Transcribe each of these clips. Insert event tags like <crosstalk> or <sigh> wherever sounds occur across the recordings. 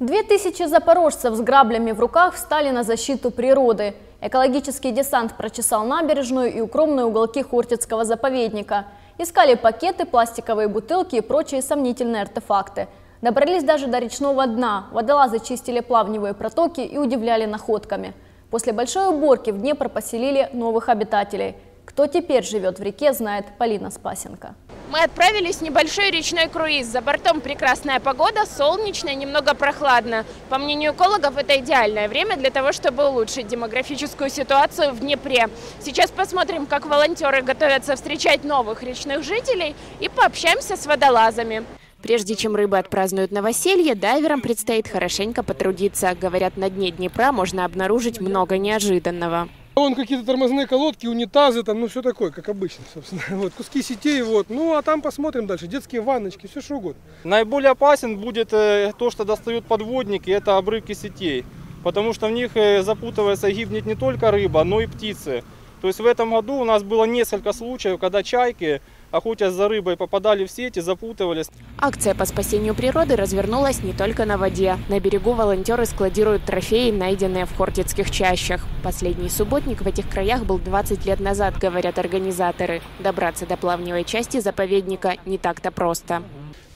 Две тысячи запорожцев с граблями в руках встали на защиту природы. Экологический десант прочесал набережную и укромные уголки Хортицкого заповедника. Искали пакеты, пластиковые бутылки и прочие сомнительные артефакты. Добрались даже до речного дна. Водолазы чистили плавневые протоки и удивляли находками. После большой уборки в Днепр поселили новых обитателей. Кто теперь живет в реке, знает Полина Спасенко. Мы отправились в небольшой речной круиз. За бортом прекрасная погода, солнечно, немного прохладно. По мнению экологов, это идеальное время для того, чтобы улучшить демографическую ситуацию в Днепре. Сейчас посмотрим, как волонтеры готовятся встречать новых речных жителей и пообщаемся с водолазами. Прежде чем рыбы отпразднуют новоселье, дайверам предстоит хорошенько потрудиться. Говорят, на дне Днепра можно обнаружить много неожиданного. Вон какие-то тормозные колодки, унитазы, там, ну все такое, как обычно, собственно. <laughs> Вот, куски сетей, вот. Ну, а там посмотрим дальше. Детские ванночки, все что угодно. Наиболее опасен будет э, то, что достают подводники, это обрывки сетей. Потому что в них э, запутывается и гибнет не только рыба, но и птицы. То есть в этом году у нас было несколько случаев, когда чайки охотясь за рыбой, попадали в сети, запутывались. Акция по спасению природы развернулась не только на воде. На берегу волонтеры складируют трофеи, найденные в хортицких чащах. Последний субботник в этих краях был 20 лет назад, говорят организаторы. Добраться до плавневой части заповедника не так-то просто.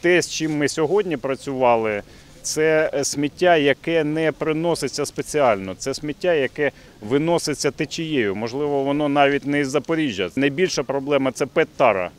Те, з чим ми сьогодні працювали, це сміття, яке не приноситься спеціально. Це сміття, яке виноситься течією. Можливо, воно навіть не із Запоріжжя. Найбільша проблема це пет-тара.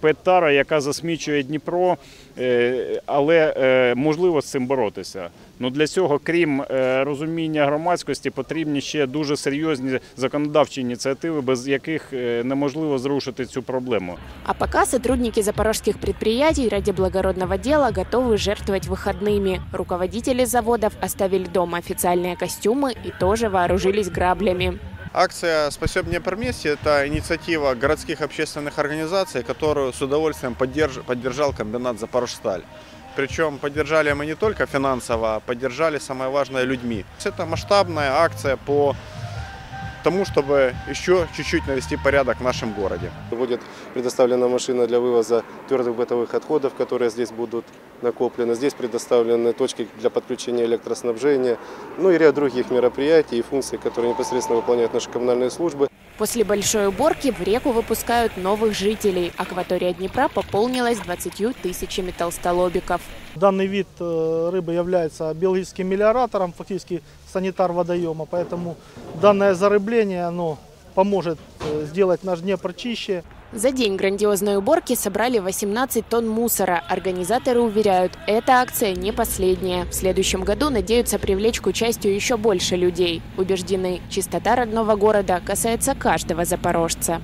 Пет-тара, яка засмічує Дніпро, е, але е, можливо з цим боротися. Ну для цього, крім е, розуміння громадськості, потрібні ще дуже серйозні законодавчі ініціативи, без яких е, неможливо зрушити цю проблему. А пока сотрудники запорожских предприятий ради благородного дела готовы жертвовать выходными. Руководители заводов оставили дома официальные костюмы и тоже вооружились граблями. Акция «Спасем Днепр вместе» – это инициатива городских общественных организаций, которую с удовольствием поддерж... поддержал комбинат «Запорожсталь». Причем поддержали мы не только финансово, а поддержали, самое важное, людьми. Это масштабная акция по тому, чтобы еще чуть-чуть навести порядок в нашем городе. Будет предоставлена машина для вывоза твердых бытовых отходов, которые здесь будут накоплены. Здесь предоставлены точки для подключения электроснабжения, ну и ряд других мероприятий и функций, которые непосредственно выполняют наши коммунальные службы. После большой уборки в реку выпускают новых жителей. Акватория Днепра пополнилась 20 тысячами толстолобиков. Данный вид э, рыбы является биологическим мелиоратором, фактически санитар водоема, поэтому данное зарыбление оно поможет э, сделать наш Днепр чище. За день грандиозной уборки собрали 18 тонн мусора. Организаторы уверяют, эта акция не последняя. В следующем году надеются привлечь к участию еще больше людей. Убеждены, чистота родного города касается каждого запорожца.